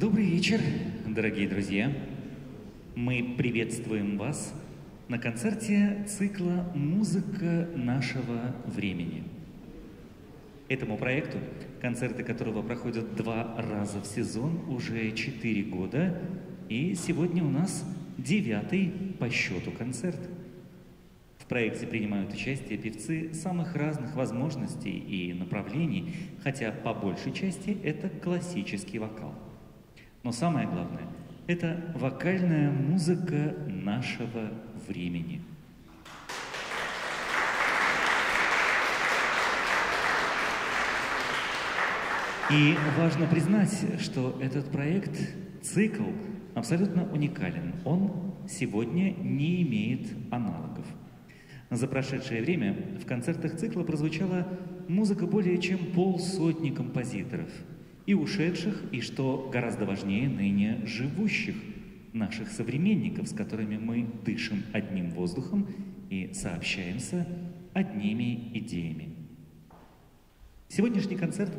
Добрый вечер, дорогие друзья. Мы приветствуем вас на концерте цикла «Музыка нашего времени». Этому проекту, концерты которого проходят два раза в сезон, уже четыре года, и сегодня у нас девятый по счету концерт. В проекте принимают участие певцы самых разных возможностей и направлений, хотя по большей части это классический вокал. Но самое главное – это вокальная музыка нашего времени. И важно признать, что этот проект, цикл, абсолютно уникален. Он сегодня не имеет аналогов. За прошедшее время в концертах цикла прозвучала музыка более чем полсотни композиторов – и ушедших, и, что гораздо важнее, ныне живущих наших современников, с которыми мы дышим одним воздухом и сообщаемся одними идеями. Сегодняшний концерт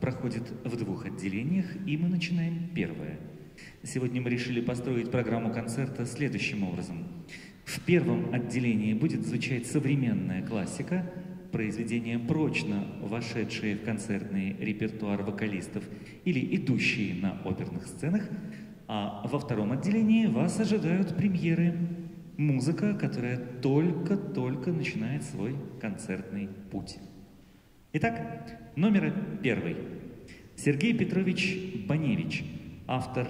проходит в двух отделениях, и мы начинаем первое. Сегодня мы решили построить программу концерта следующим образом. В первом отделении будет звучать современная классика – произведения, прочно вошедшие в концертный репертуар вокалистов или идущие на оперных сценах, а во втором отделении вас ожидают премьеры. Музыка, которая только-только начинает свой концертный путь. Итак, номер первый. Сергей Петрович Баневич, автор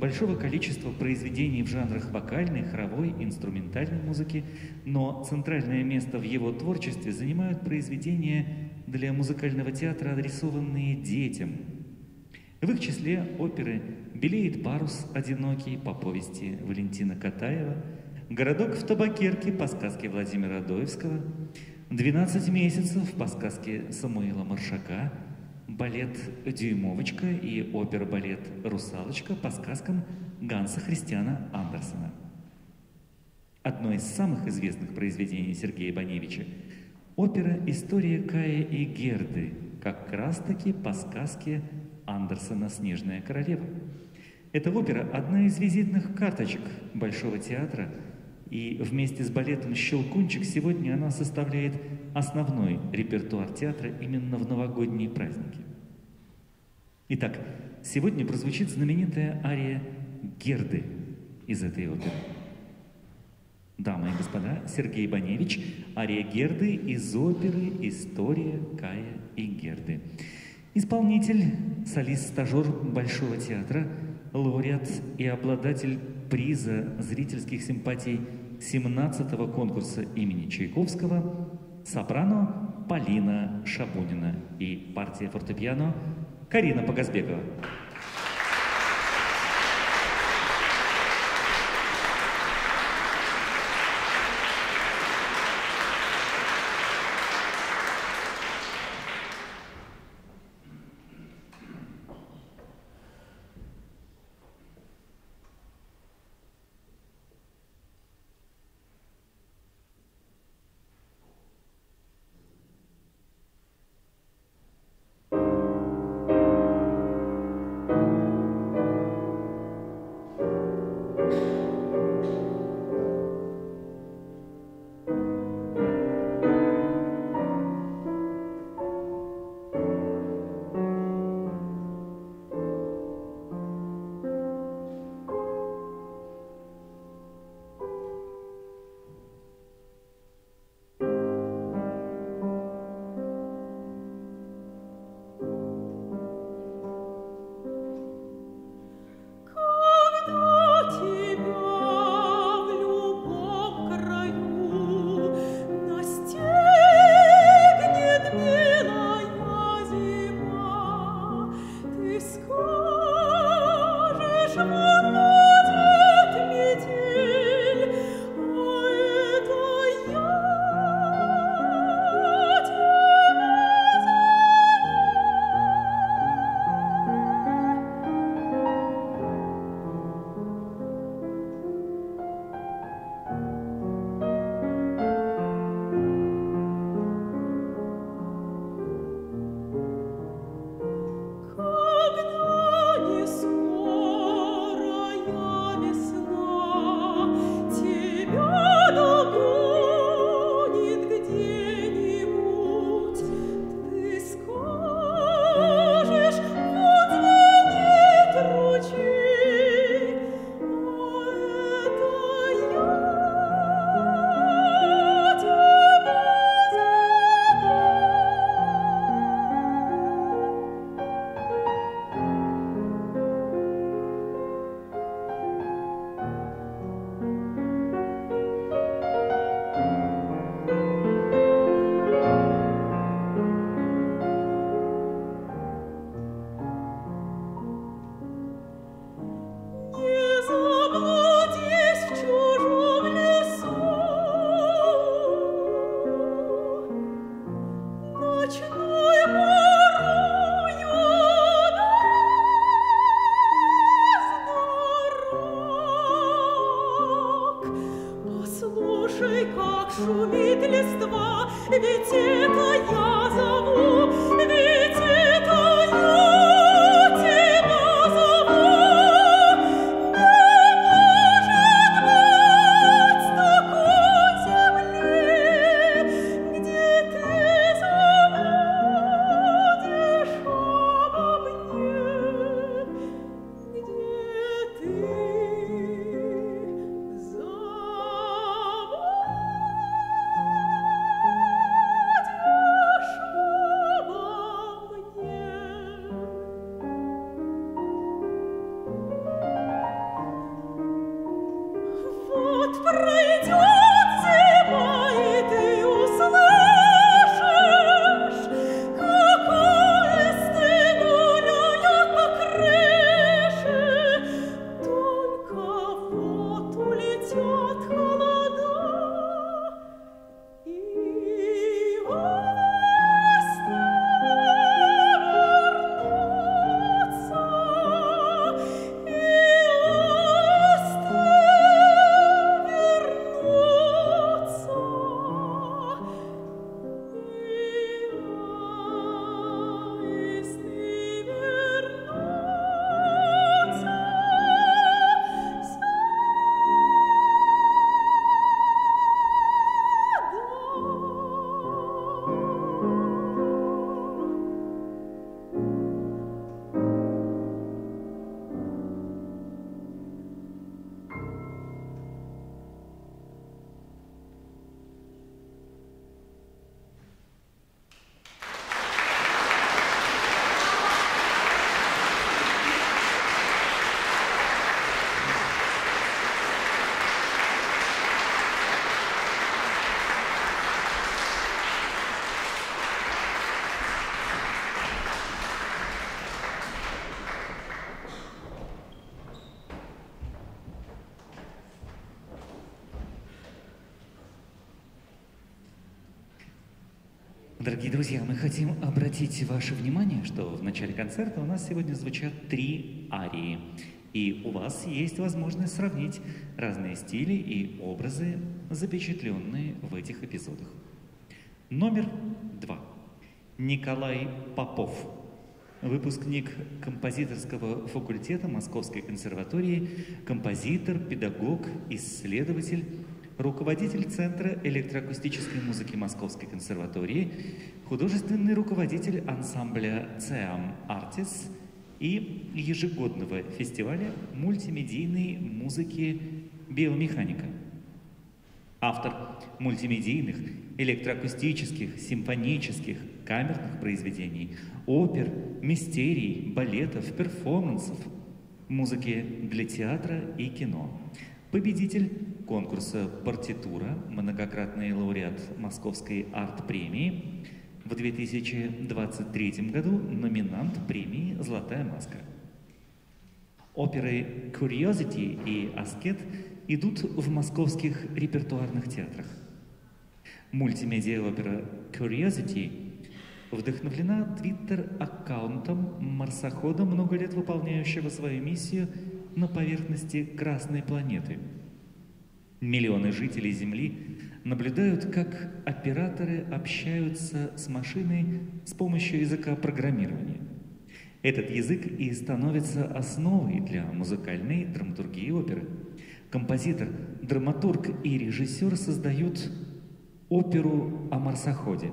большого количества произведений в жанрах вокальной, хоровой, инструментальной музыки, но центральное место в его творчестве занимают произведения для музыкального театра, адресованные детям. В их числе оперы «Белеет парус одинокий» по повести Валентина Катаева, «Городок в табакерке» по сказке Владимира Доевского, «12 месяцев» по сказке Самуила Маршака – балет «Дюймовочка» и опера-балет «Русалочка» по сказкам Ганса Христиана Андерсона. Одно из самых известных произведений Сергея Баневича – опера «История Кая и Герды», как раз-таки по сказке Андерсона «Снежная королева». Эта опера – одна из визитных карточек Большого театра – и вместе с балетом «Щелкунчик» сегодня она составляет основной репертуар театра именно в новогодние праздники. Итак, сегодня прозвучит знаменитая ария Герды из этой оперы. Дамы и господа, Сергей Баневич, ария Герды из оперы «История Кая и Герды». Исполнитель, солист-стажер Большого театра, лауреат и обладатель приза зрительских симпатий 17-го конкурса имени Чайковского сопрано Полина Шабунина и партия фортепиано Карина Погазбекова. Дорогие друзья, мы хотим обратить ваше внимание, что в начале концерта у нас сегодня звучат три арии. И у вас есть возможность сравнить разные стили и образы, запечатленные в этих эпизодах. Номер два. Николай Попов, выпускник композиторского факультета Московской консерватории, композитор, педагог, исследователь, руководитель Центра электроакустической музыки Московской консерватории, художественный руководитель ансамбля «Цеам Артис» и ежегодного фестиваля мультимедийной музыки «Биомеханика». Автор мультимедийных, электроакустических, симфонических, камерных произведений, опер, мистерий, балетов, перформансов, музыки для театра и кино. Победитель конкурса «Партитура», многократный лауреат Московской арт-премии, в 2023 году номинант премии «Золотая маска». Оперы «Curiosity» и «Аскет» идут в московских репертуарных театрах. Мультимедиа-опера «Curiosity» вдохновлена твиттер-аккаунтом марсохода, много лет выполняющего свою миссию на поверхности Красной планеты. Миллионы жителей Земли наблюдают, как операторы общаются с машиной с помощью языка программирования. Этот язык и становится основой для музыкальной драматургии оперы. Композитор, драматург и режиссер создают оперу о марсоходе.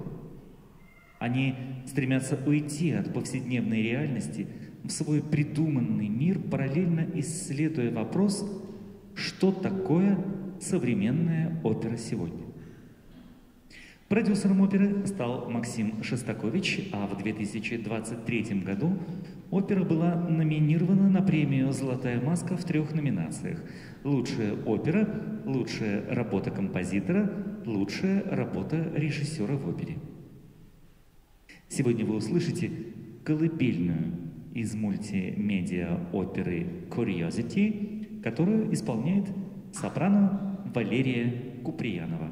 Они стремятся уйти от повседневной реальности в свой придуманный мир, параллельно исследуя вопрос, что такое современная опера сегодня. Продюсером оперы стал Максим Шостакович, а в 2023 году опера была номинирована на премию «Золотая маска» в трех номинациях. Лучшая опера, лучшая работа композитора, лучшая работа режиссера в опере. Сегодня вы услышите колыбельную из мультимедиа оперы Curiosity, которую исполняет сопрано Валерия Куприянова.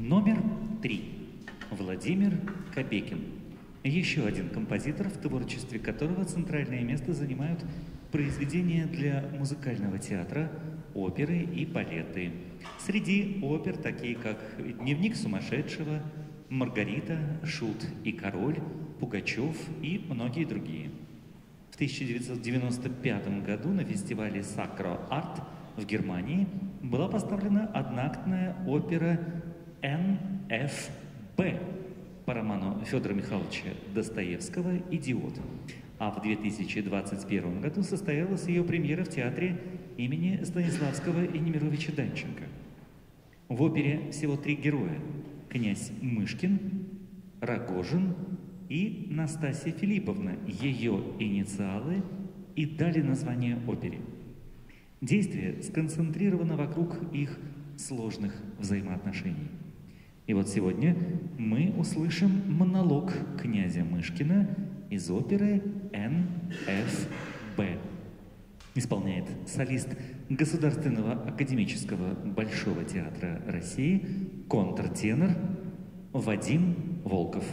Номер три. Владимир Кобекин. Еще один композитор, в творчестве которого центральное место занимают произведения для музыкального театра, оперы и балеты. Среди опер такие как «Дневник сумасшедшего», «Маргарита», «Шут и король», «Пугачев» и многие другие. В 1995 году на фестивале «Сакро Арт» в Германии была поставлена одноактная опера НФБ по роману Федора Михайловича Достоевского «Идиот». А в 2021 году состоялась ее премьера в театре имени Станиславского и Немировича Данченко. В опере всего три героя – князь Мышкин, Рогожин и Настасья Филипповна, ее инициалы и дали название опере. Действие сконцентрировано вокруг их сложных взаимоотношений. И вот сегодня мы услышим монолог князя Мышкина из оперы НФБ. Исполняет солист Государственного академического Большого театра России, контртенор Вадим Волков.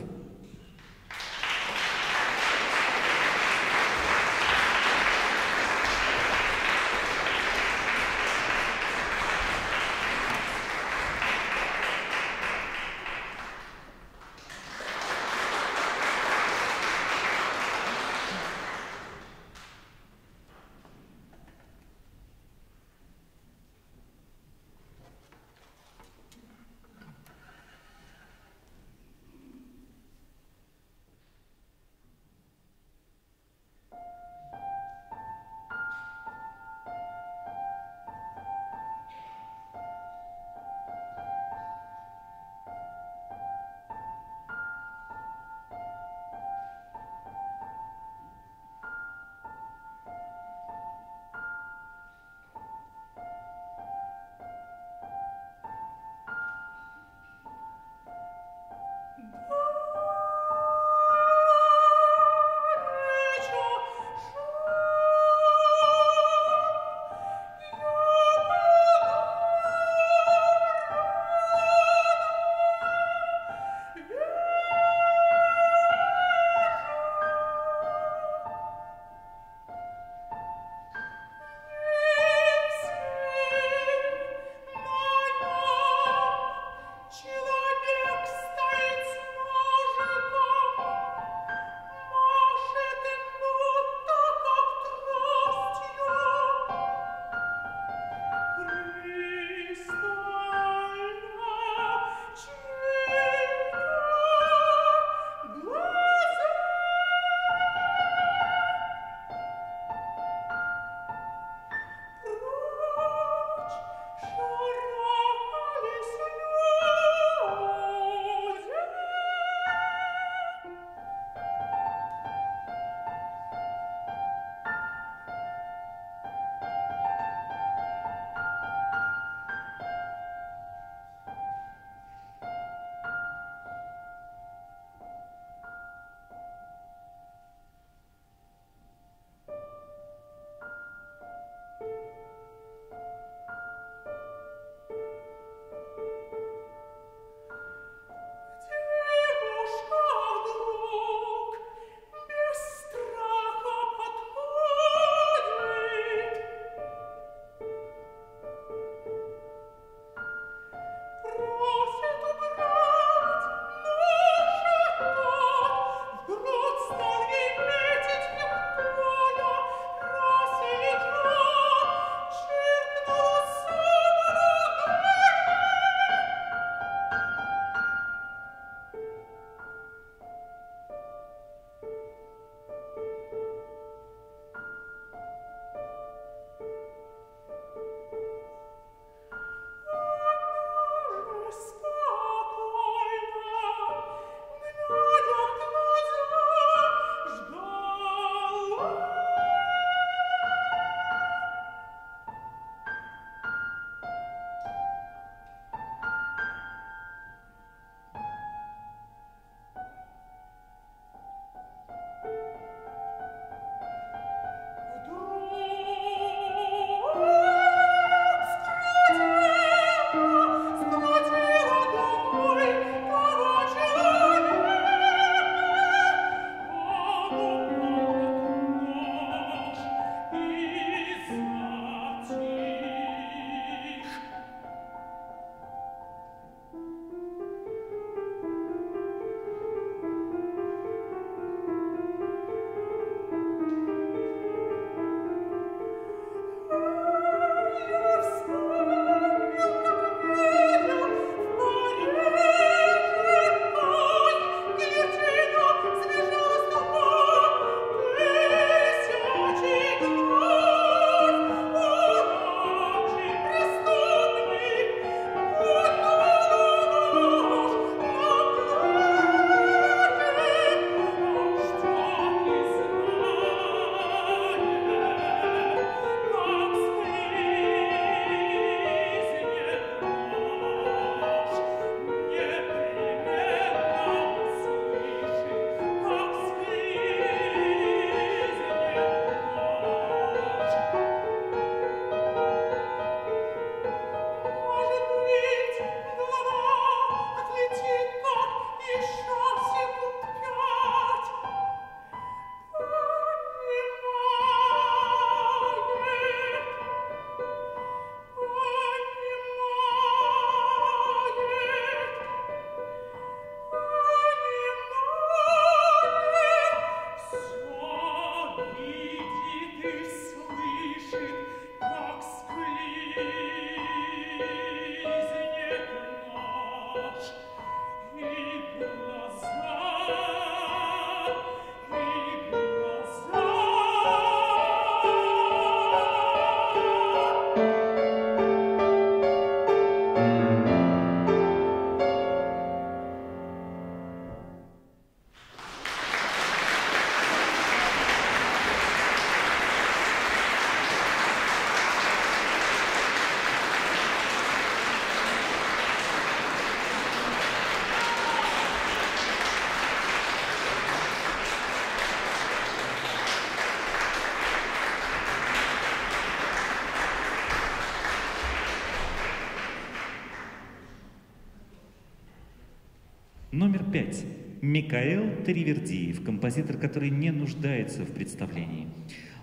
Пять. Микаэл Таривердиев, композитор, который не нуждается в представлении.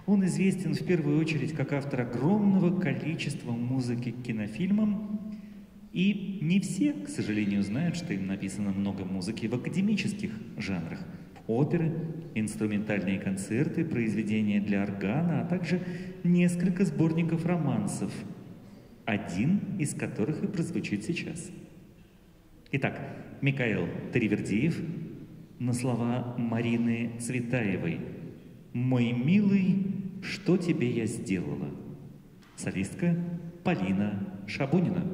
Он известен в первую очередь как автор огромного количества музыки к кинофильмам, и не все, к сожалению, знают, что им написано много музыки в академических жанрах. Оперы, инструментальные концерты, произведения для органа, а также несколько сборников романсов, один из которых и прозвучит сейчас. Итак, Микаэл Таривердиев на слова Марины Цветаевой «Мой милый, что тебе я сделала?» Солистка Полина Шабунина.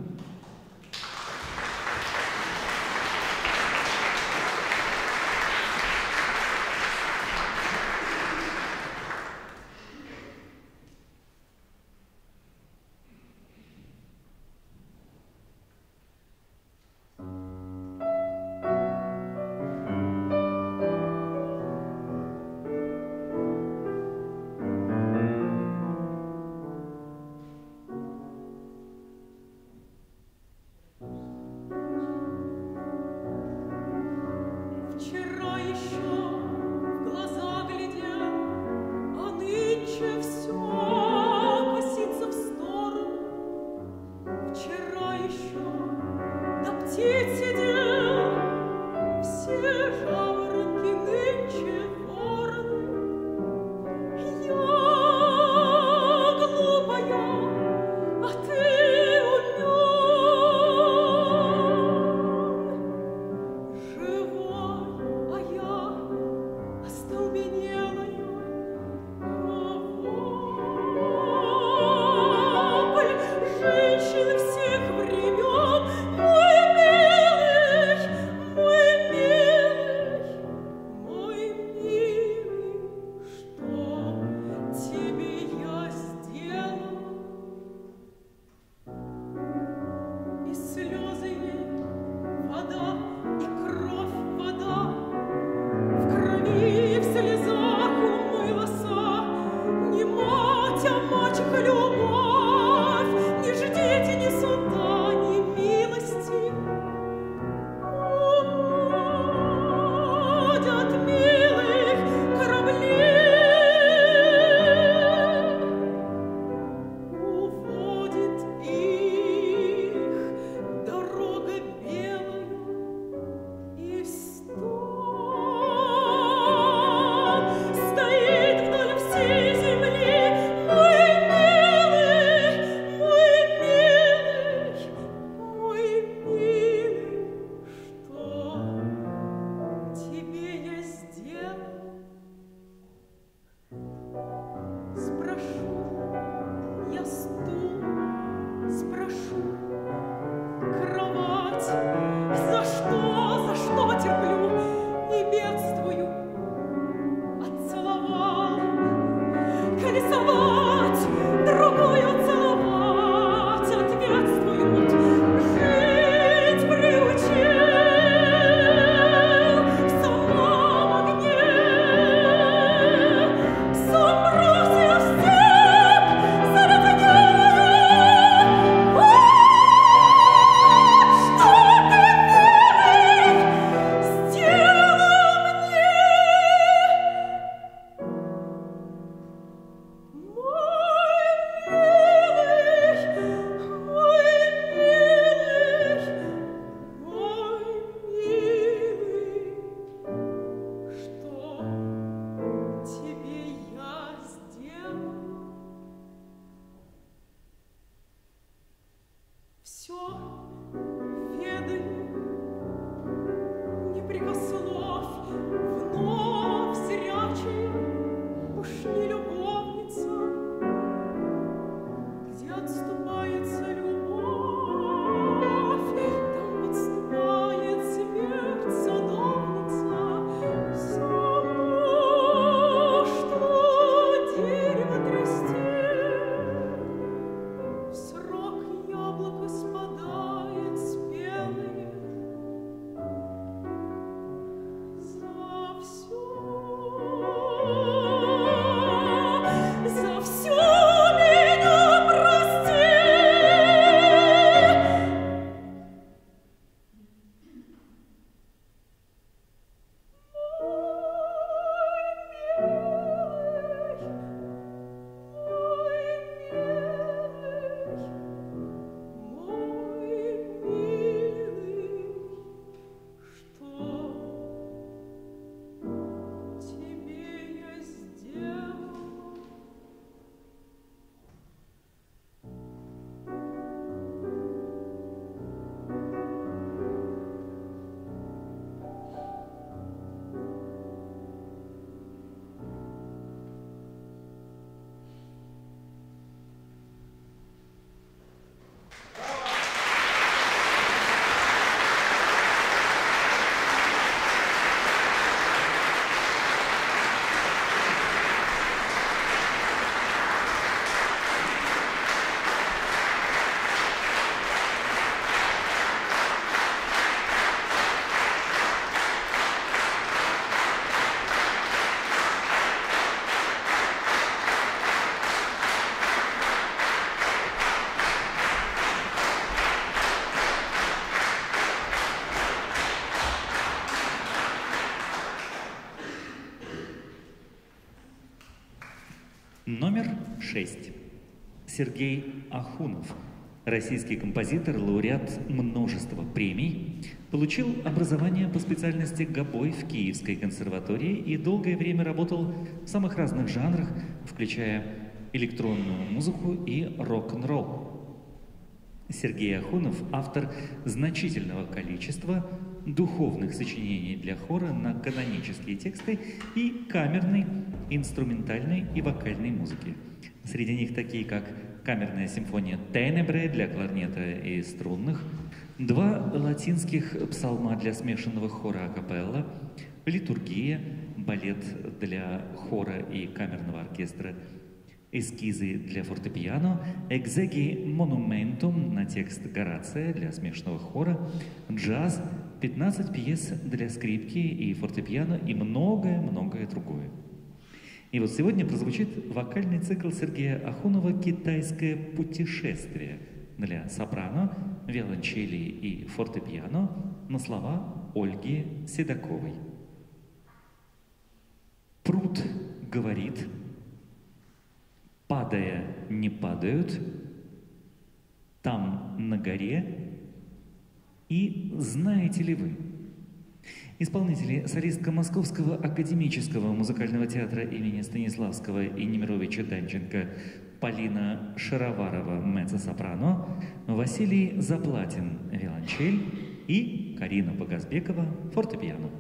Номер шесть. Сергей Ахунов, российский композитор, лауреат множества премий, получил образование по специальности гобой в Киевской консерватории и долгое время работал в самых разных жанрах, включая электронную музыку и рок-н-ролл. Сергей Ахунов – автор значительного количества духовных сочинений для хора на канонические тексты и камерной, инструментальной и вокальной музыки. Среди них такие, как камерная симфония «Тенебре» для кларнета и струнных, два латинских псалма для смешанного хора акапелла, литургия, балет для хора и камерного оркестра – эскизы для фортепиано, экзеги монументум на текст Горация для смешанного хора, джаз, 15 пьес для скрипки и фортепиано и многое-многое другое. И вот сегодня прозвучит вокальный цикл Сергея Ахунова «Китайское путешествие» для сопрано, виолончели и фортепиано на слова Ольги Седоковой. Пруд говорит – падая не падают, там на горе. И знаете ли вы, исполнители солистка Московского академического музыкального театра имени Станиславского и Немировича Данченко Полина Шароварова меццо-сопрано, Василий Заплатин виолончель и Карина Богазбекова фортепиано.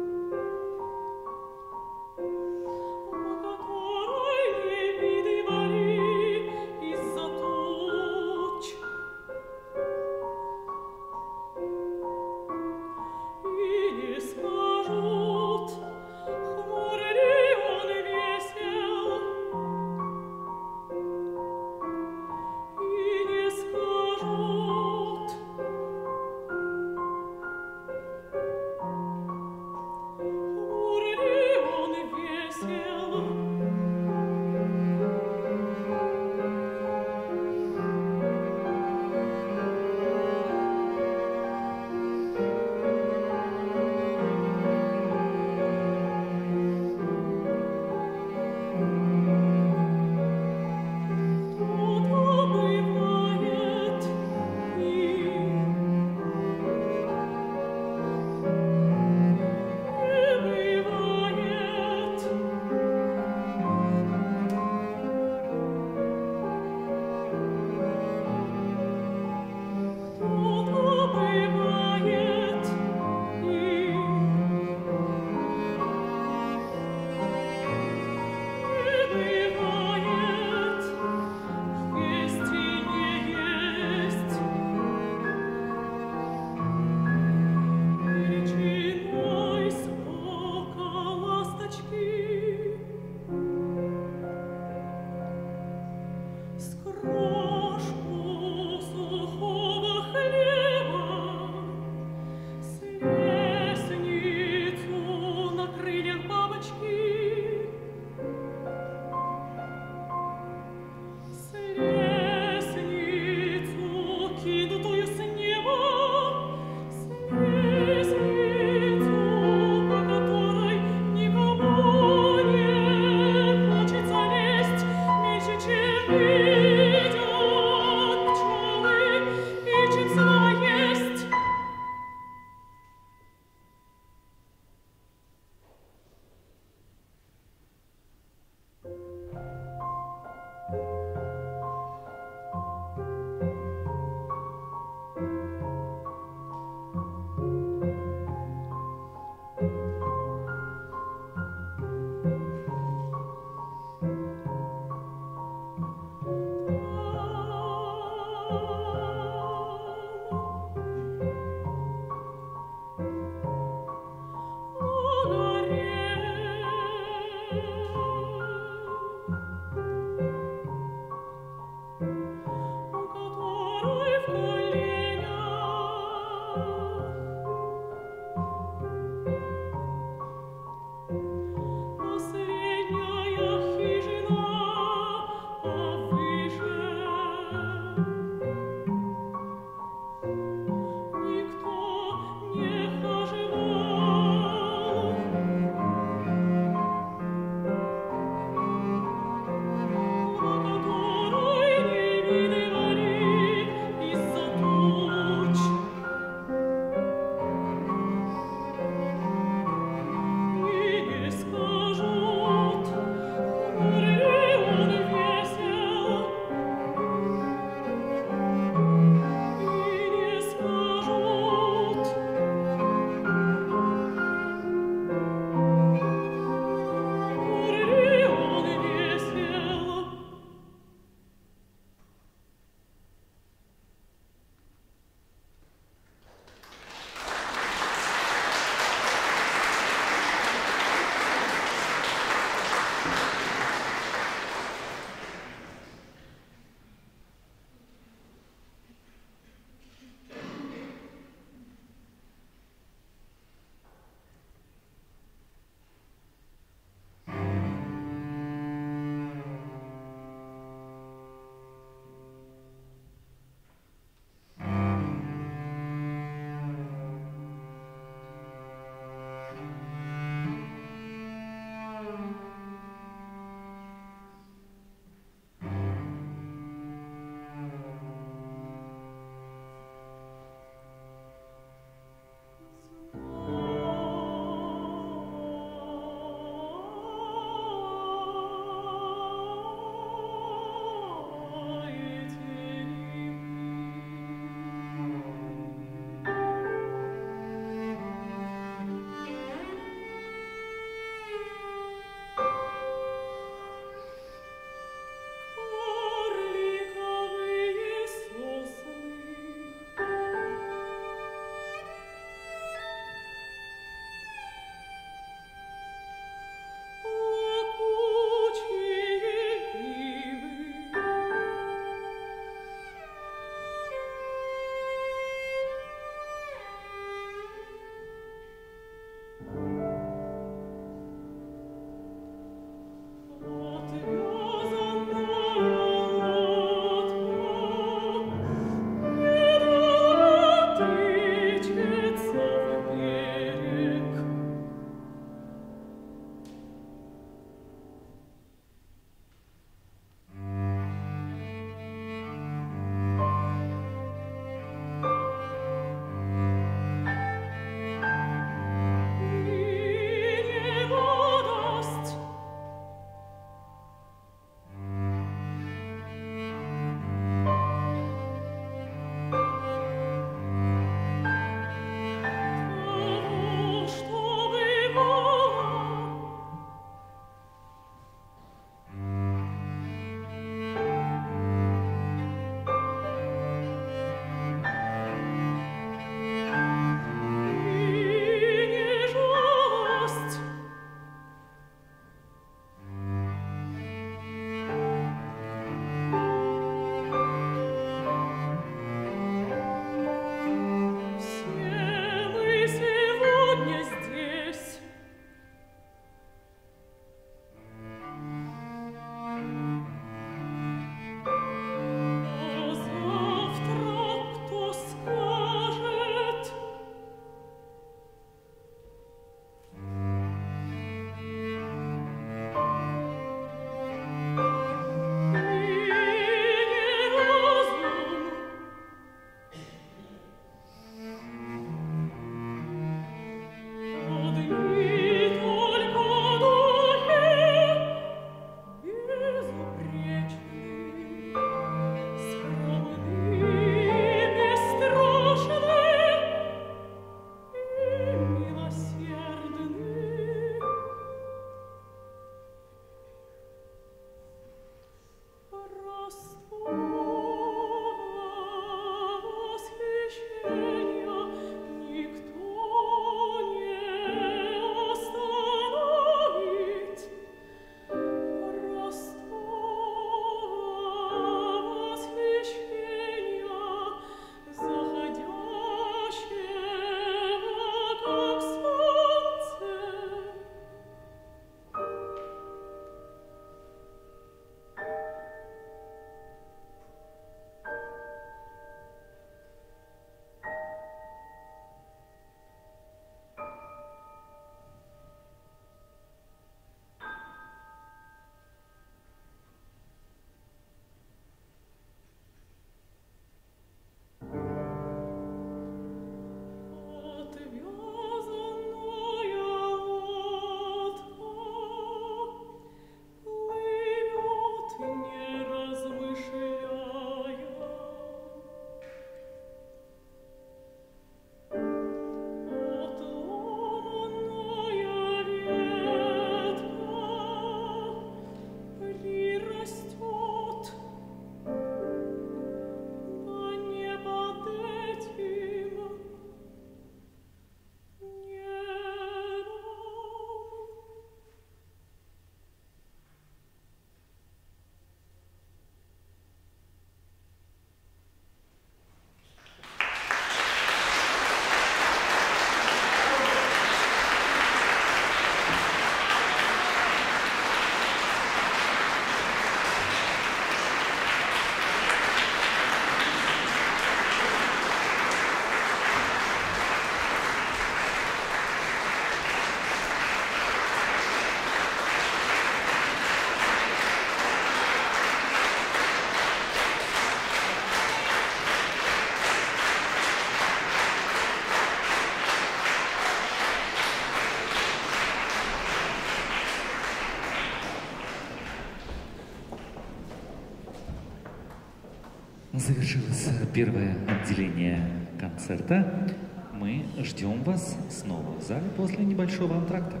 Завершилось первое отделение концерта. Мы ждем вас снова в зале после небольшого антракта.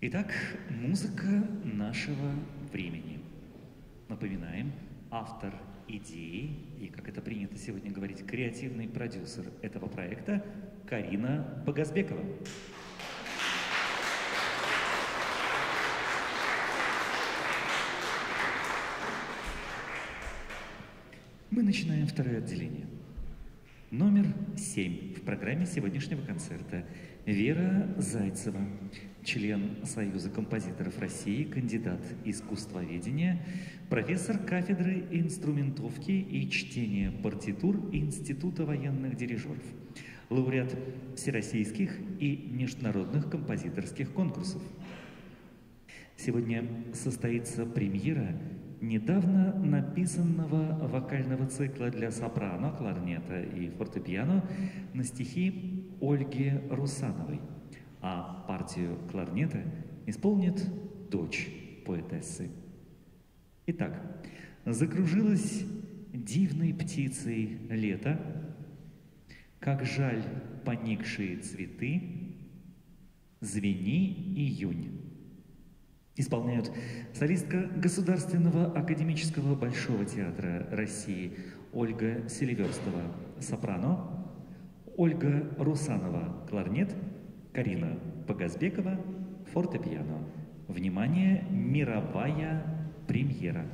Итак, музыка нашего времени. Напоминаем, автор идеи и, как это принято сегодня говорить, креативный продюсер этого проекта Карина Богазбекова. Мы начинаем второе отделение. Номер семь в программе сегодняшнего концерта. Вера Зайцева, член Союза композиторов России, кандидат искусствоведения, профессор кафедры инструментовки и чтения партитур Института военных дирижеров, лауреат всероссийских и международных композиторских конкурсов. Сегодня состоится премьера недавно написанного вокального цикла для сопрано, кларнета и фортепиано на стихи Ольги Русановой, а партию кларнета исполнит дочь поэтессы. Итак, закружилась дивной птицей лето, как жаль поникшие цветы, звени июнь. Исполняют солистка Государственного академического Большого театра России Ольга Селиверстова, сопрано, Ольга Русанова, кларнет, Карина Погазбекова, фортепиано. Внимание, мировая премьера.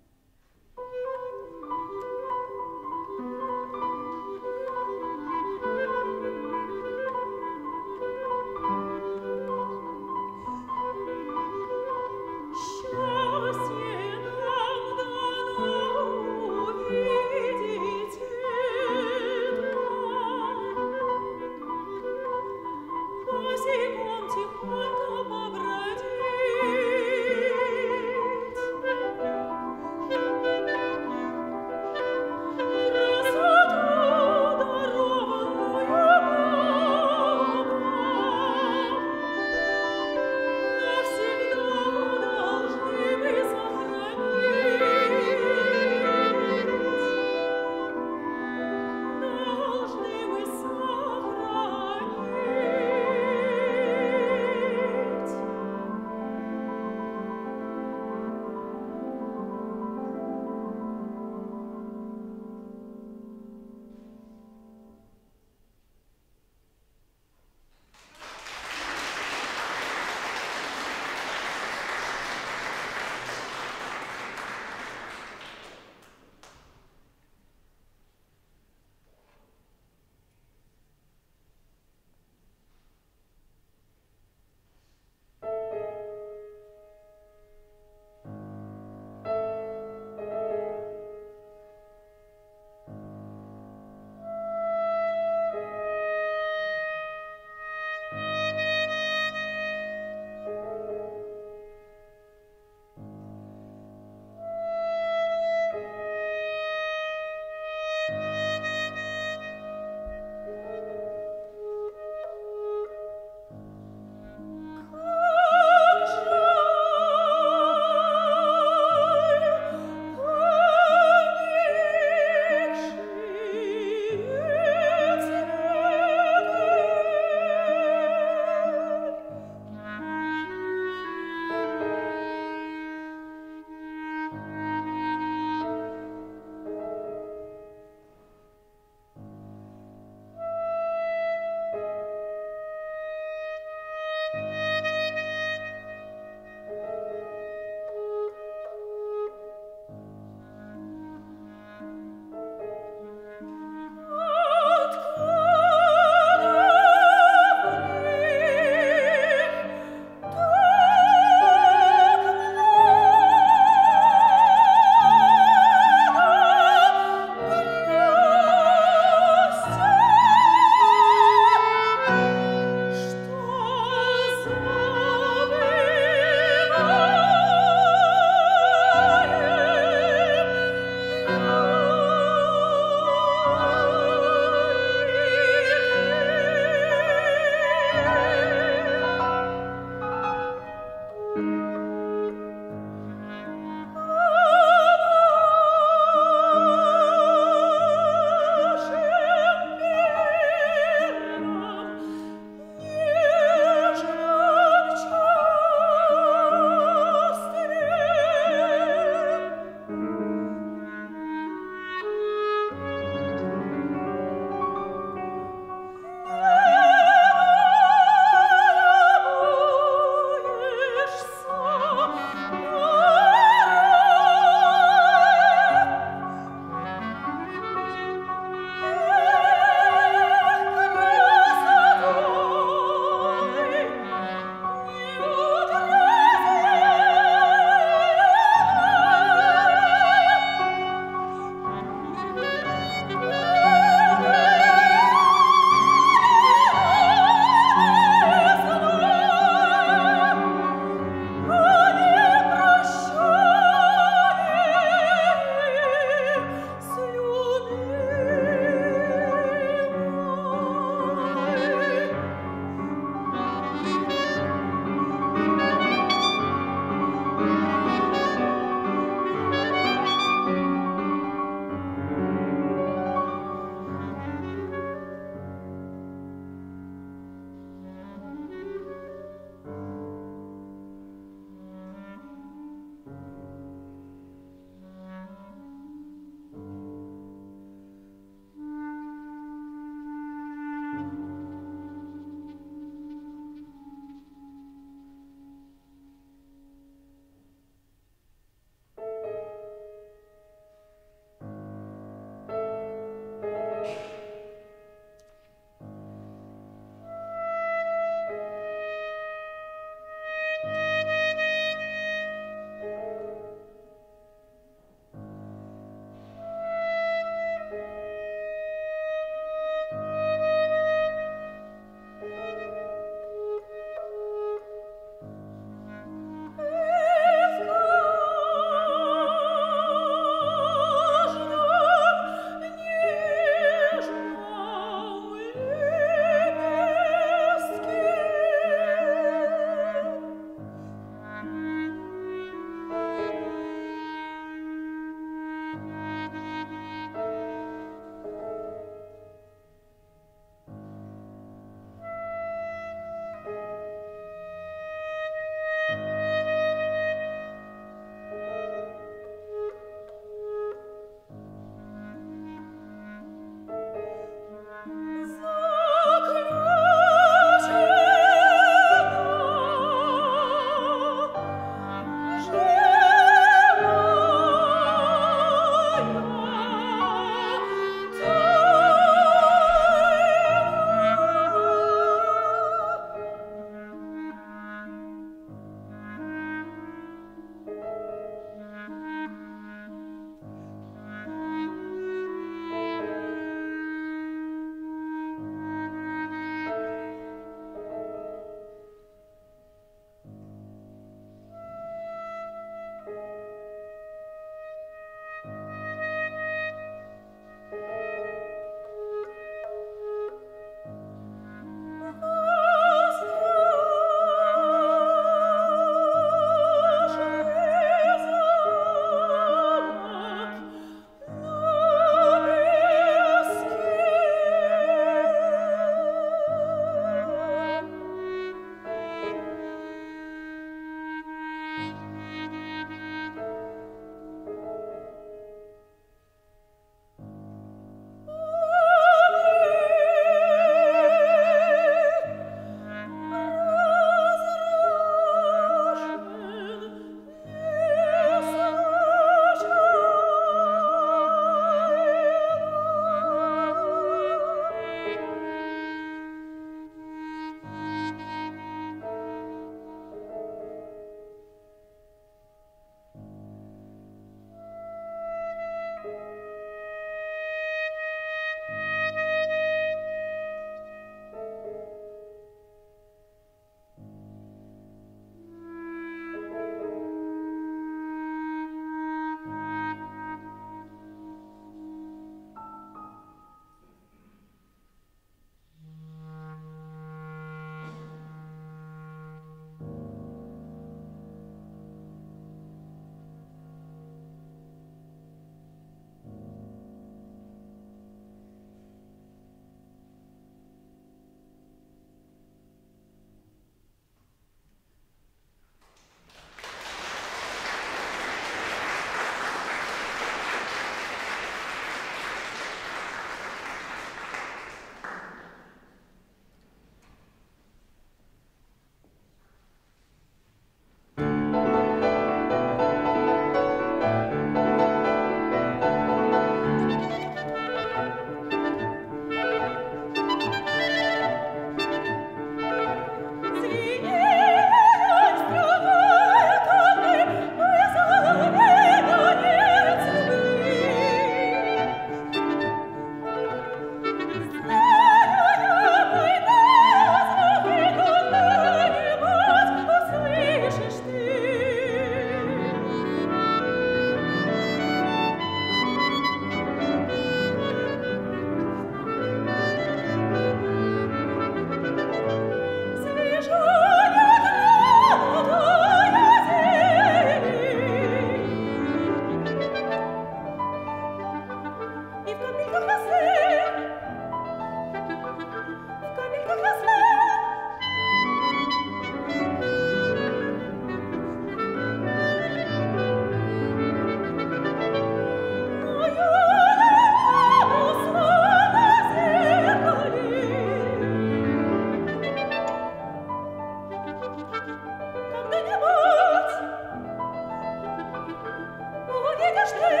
verstehen.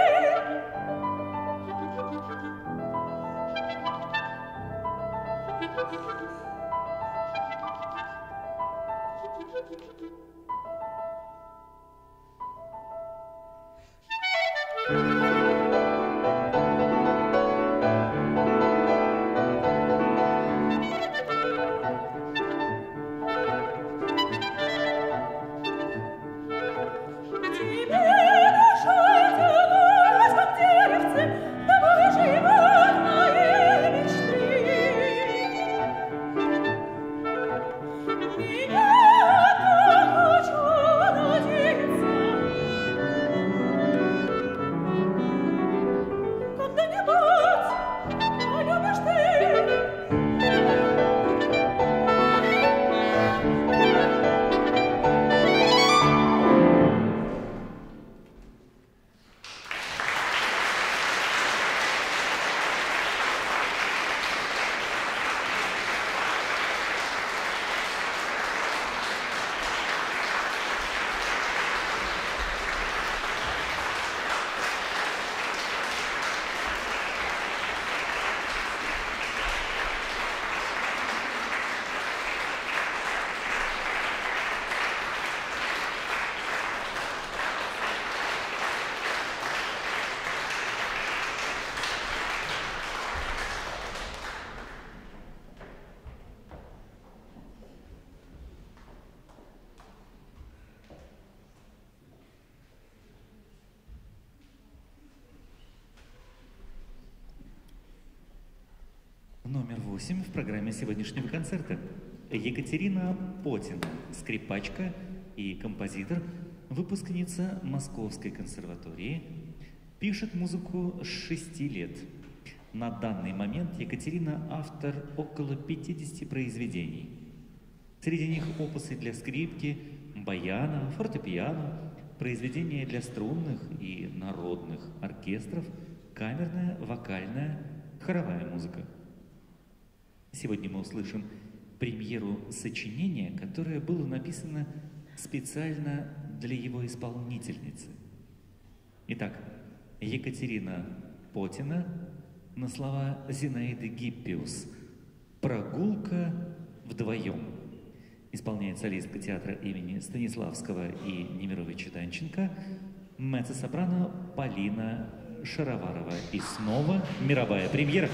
Номер восемь в программе сегодняшнего концерта. Екатерина Потина, скрипачка и композитор, выпускница Московской консерватории, пишет музыку с шести лет. На данный момент Екатерина автор около 50 произведений. Среди них опусы для скрипки, баяна, фортепиано, произведения для струнных и народных оркестров, камерная, вокальная, хоровая музыка. Сегодня мы услышим премьеру сочинения, которое было написано специально для его исполнительницы. Итак, Екатерина Потина на слова Зинаиды Гиппиус «Прогулка вдвоем». Исполняет солистка театра имени Станиславского и Немировича Данченко, меццо-сопрано Полина Шароварова. И снова мировая премьера.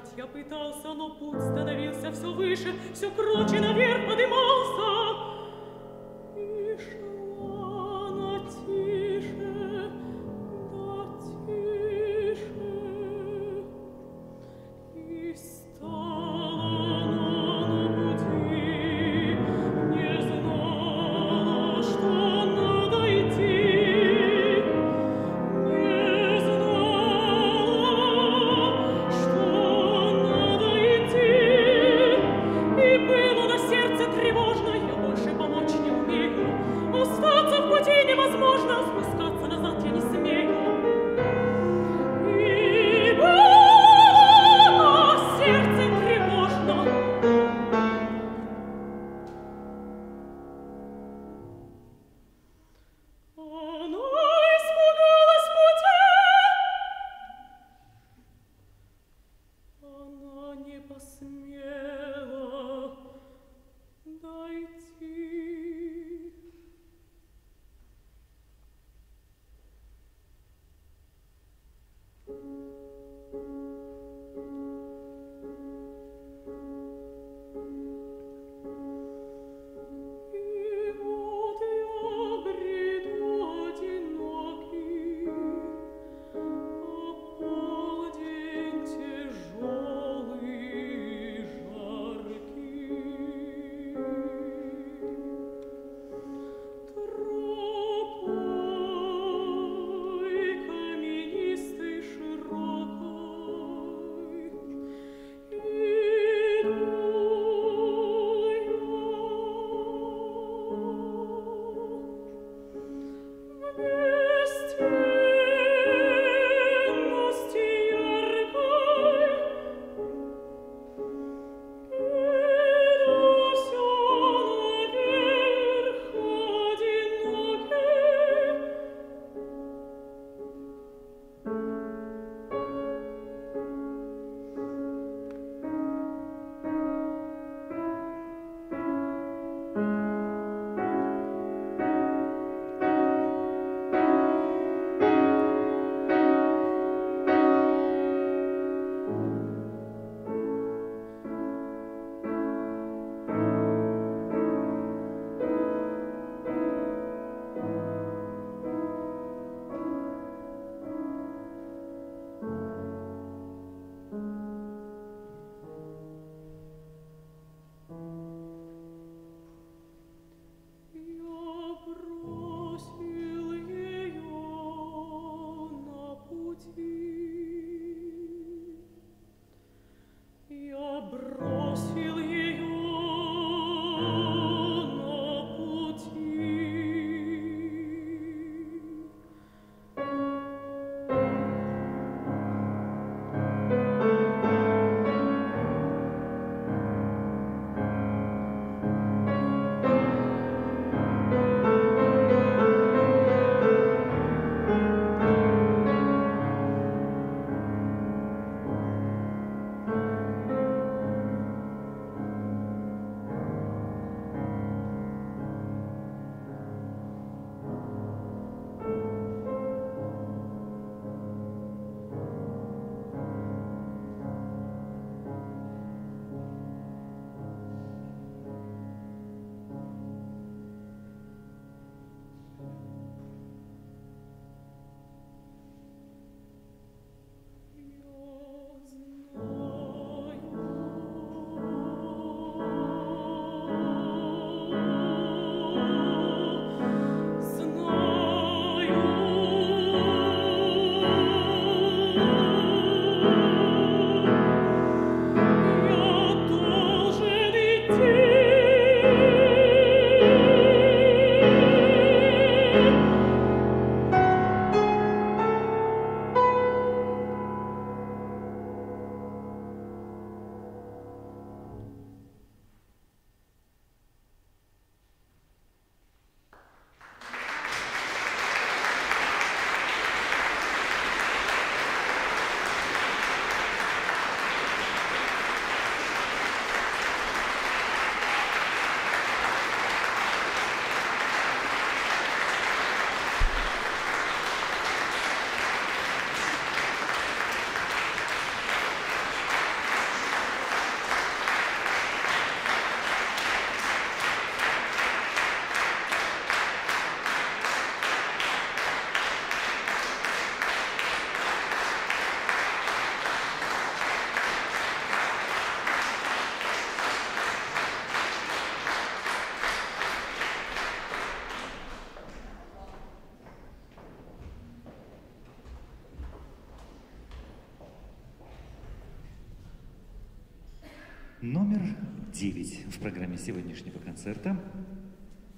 Бежать я пытался, но путь становился все выше, все круче наверх подымался. broad. 9 в программе сегодняшнего концерта.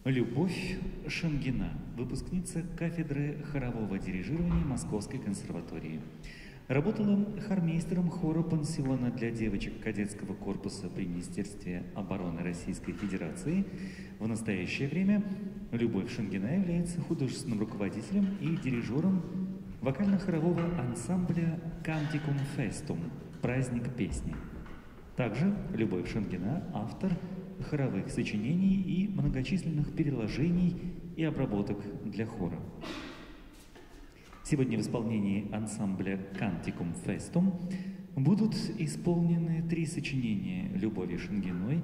Любовь Шангина, выпускница кафедры хорового дирижирования Московской консерватории. Работала хормейстером хора пансиона для девочек кадетского корпуса при Министерстве обороны Российской Федерации. В настоящее время Любовь Шангина является художественным руководителем и дирижером вокально-хорового ансамбля «Кантикум Фестум» – «Праздник песни». Также Любовь Шангина – автор хоровых сочинений и многочисленных переложений и обработок для хора. Сегодня в исполнении ансамбля «Кантикум Фестум» будут исполнены три сочинения Любови Шангиной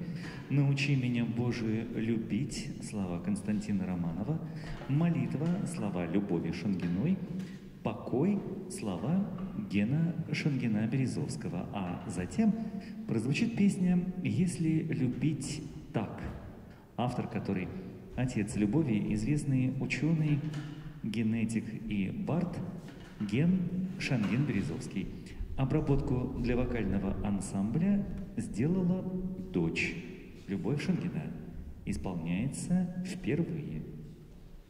«Научи меня, Боже, любить» слова Константина Романова, «Молитва» слова Любови Шангиной, «Покой» слова Гена Шангина-Березовского, а затем прозвучит песня «Если любить так», автор которой отец любови, известный ученый, генетик и бард Ген Шангин-Березовский. Обработку для вокального ансамбля сделала дочь Любовь Шангина. Исполняется впервые.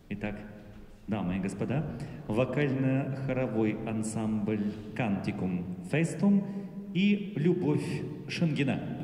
Итак, Дамы и господа, вокально-хоровой ансамбль «Кантикум Фестум» и «Любовь Шангина».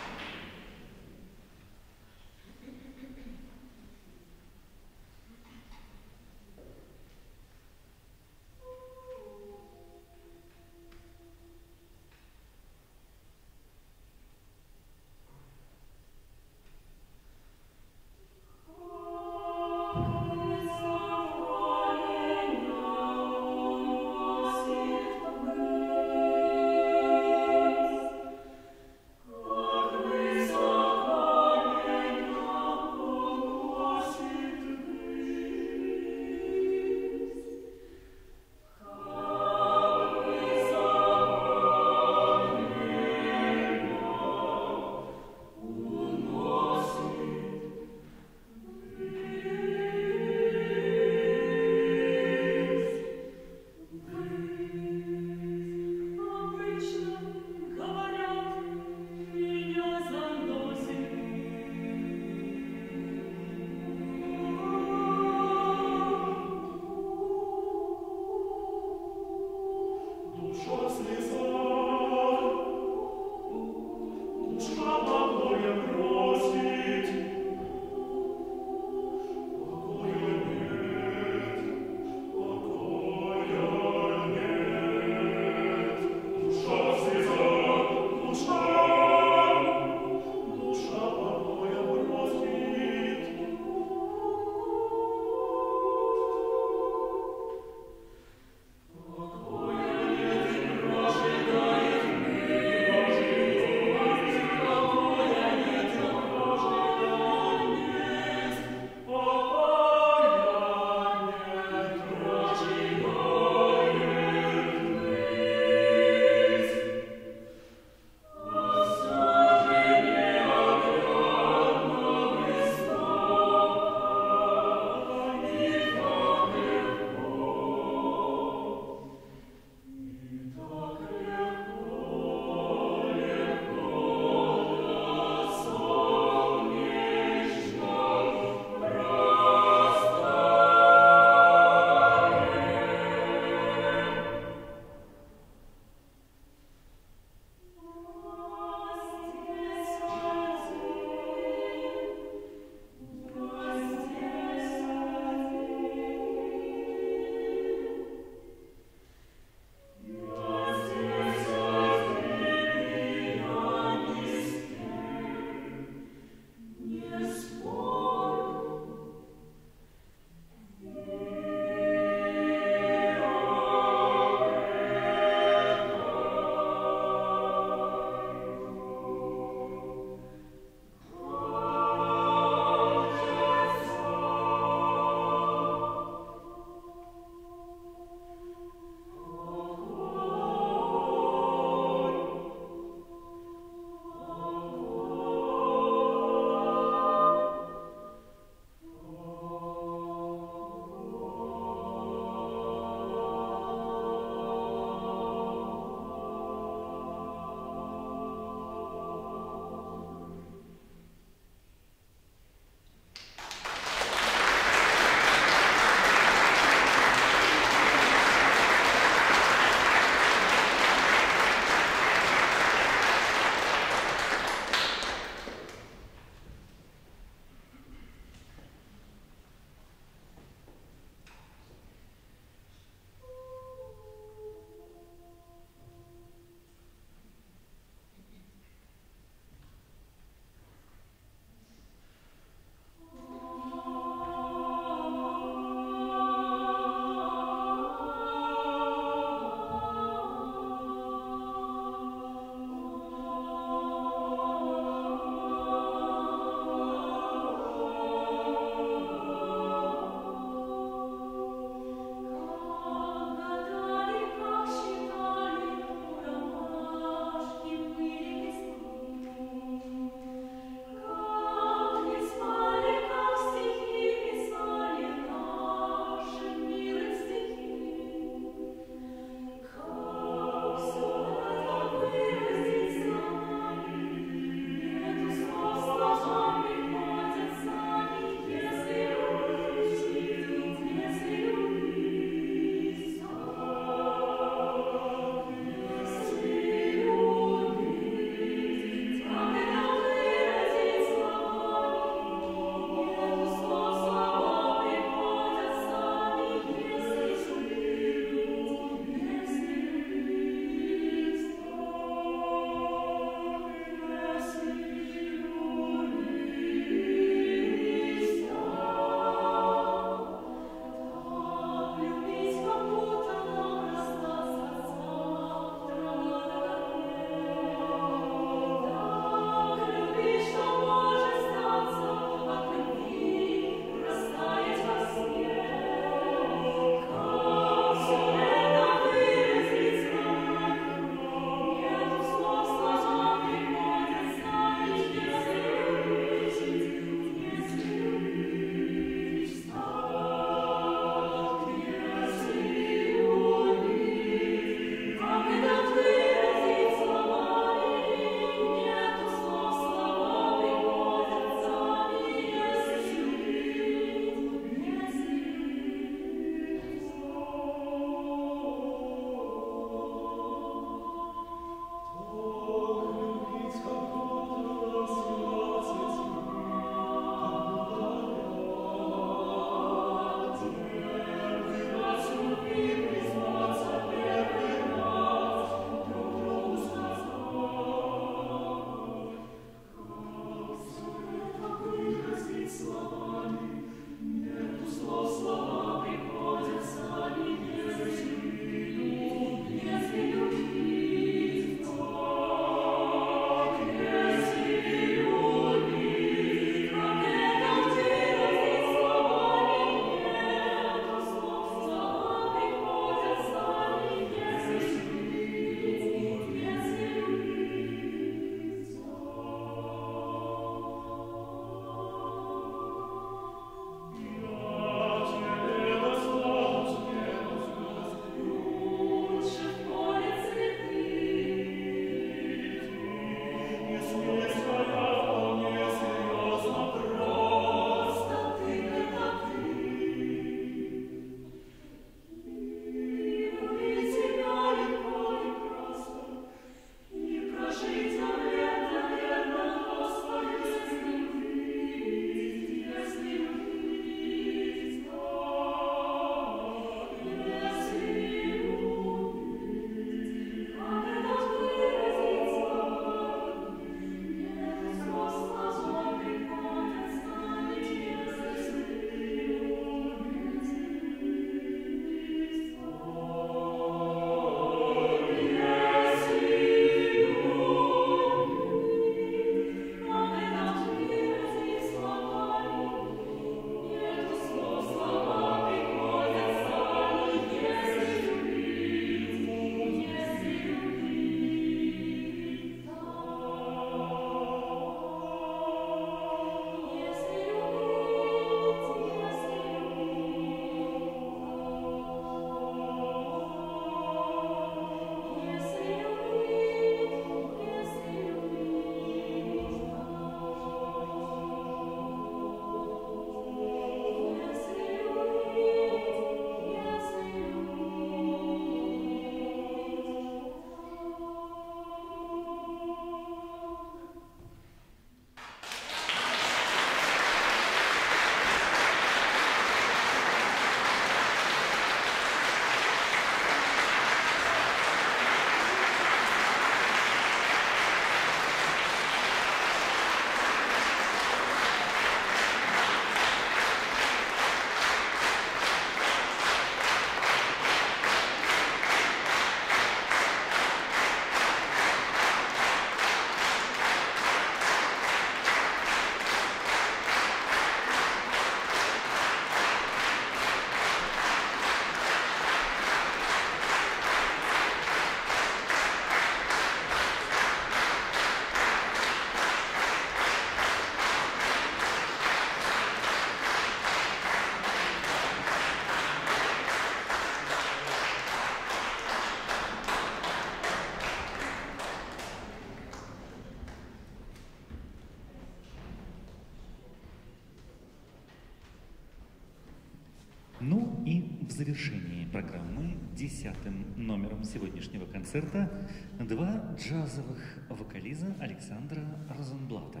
Завершении программы десятым номером сегодняшнего концерта два джазовых вокализа Александра Розенблата.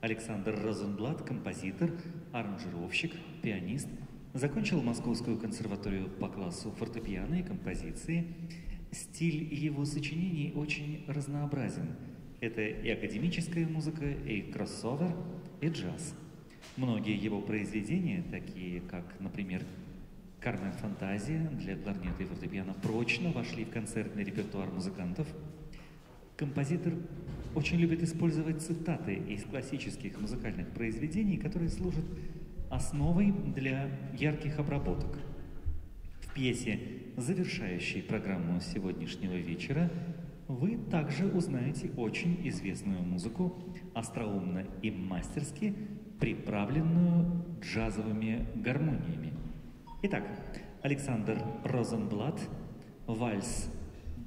Александр Розенблат – композитор, аранжировщик, пианист, закончил Московскую консерваторию по классу фортепиано и композиции. Стиль его сочинений очень разнообразен. Это и академическая музыка, и кроссовер, и джаз – Многие его произведения, такие как, например, «Кармен Фантазия» для кларнета и фортепиано, прочно вошли в концертный репертуар музыкантов. Композитор очень любит использовать цитаты из классических музыкальных произведений, которые служат основой для ярких обработок. В пьесе, завершающей программу сегодняшнего вечера, вы также узнаете очень известную музыку, остроумно и мастерски приправленную джазовыми гармониями. Итак, Александр Розенблат, вальс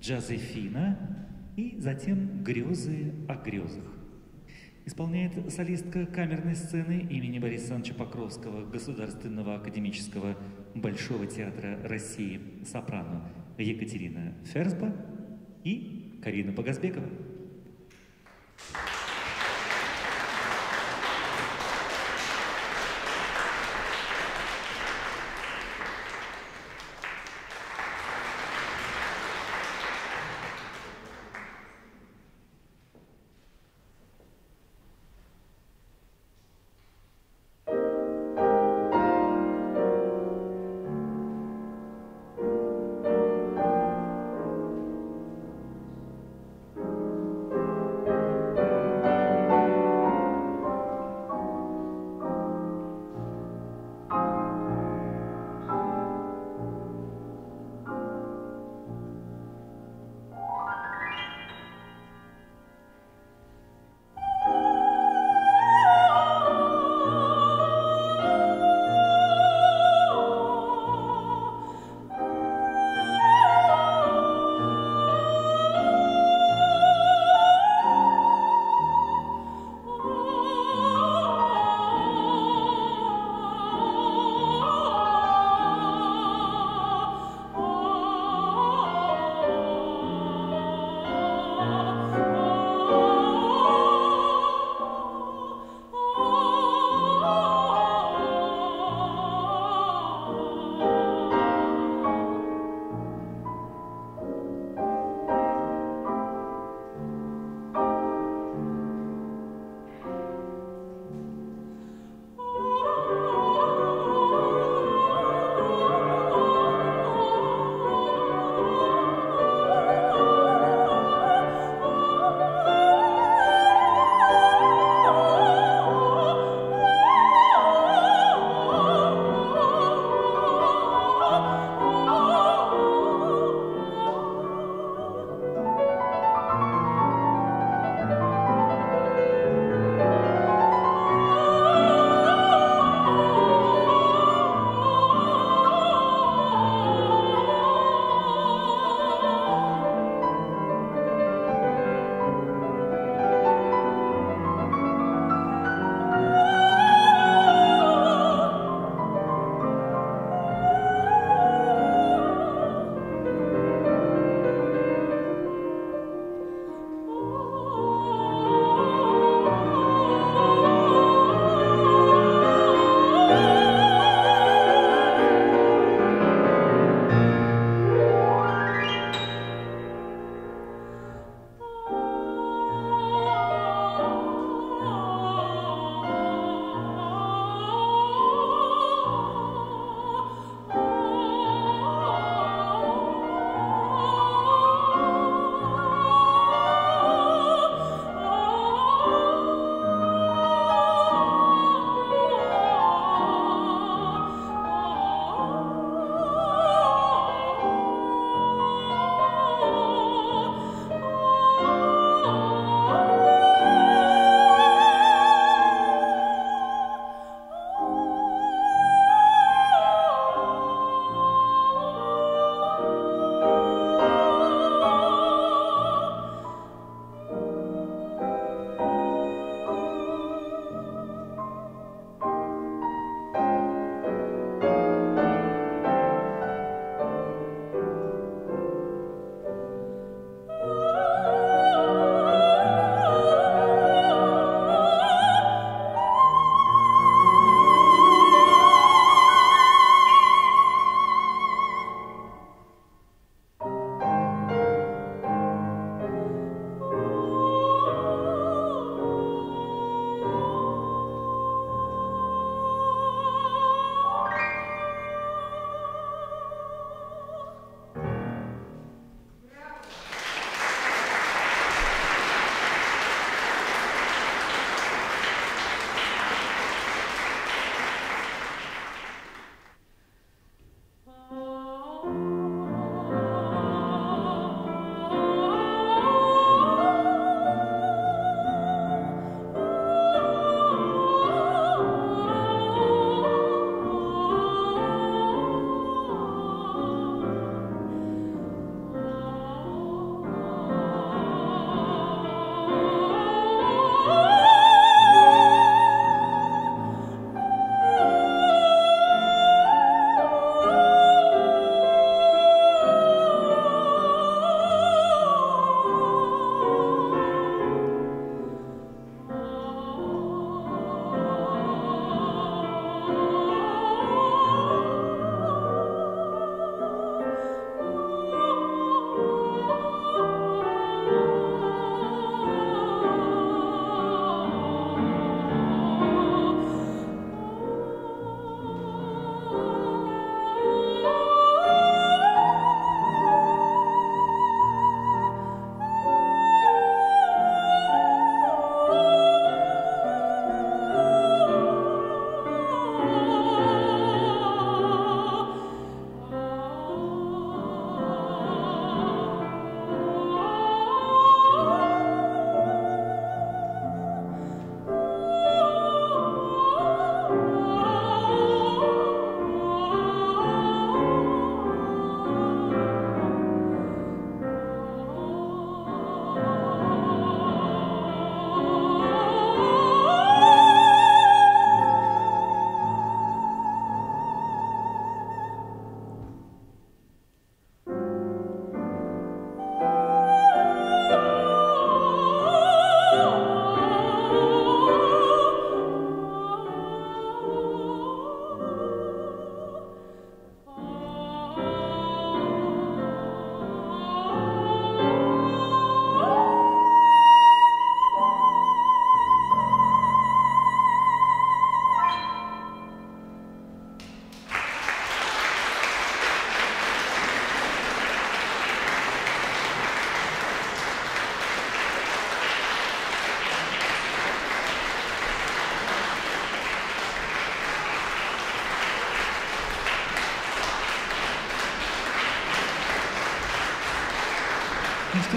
Джазефина и затем «Грезы о грезах». Исполняет солистка камерной сцены имени Бориса Александровича Покровского Государственного академического Большого театра России сопрано Екатерина Ферзба и Карина Погосбекова. Ну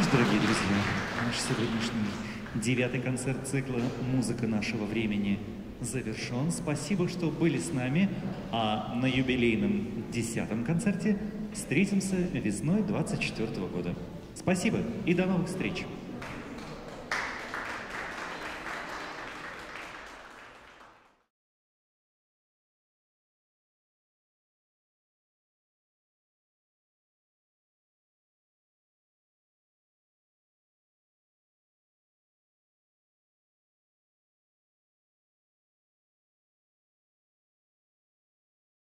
что дорогие друзья, наш сегодняшний девятый концерт цикла «Музыка нашего времени» завершен. Спасибо, что были с нами, а на юбилейном десятом концерте встретимся весной 24 года. Спасибо и до новых встреч!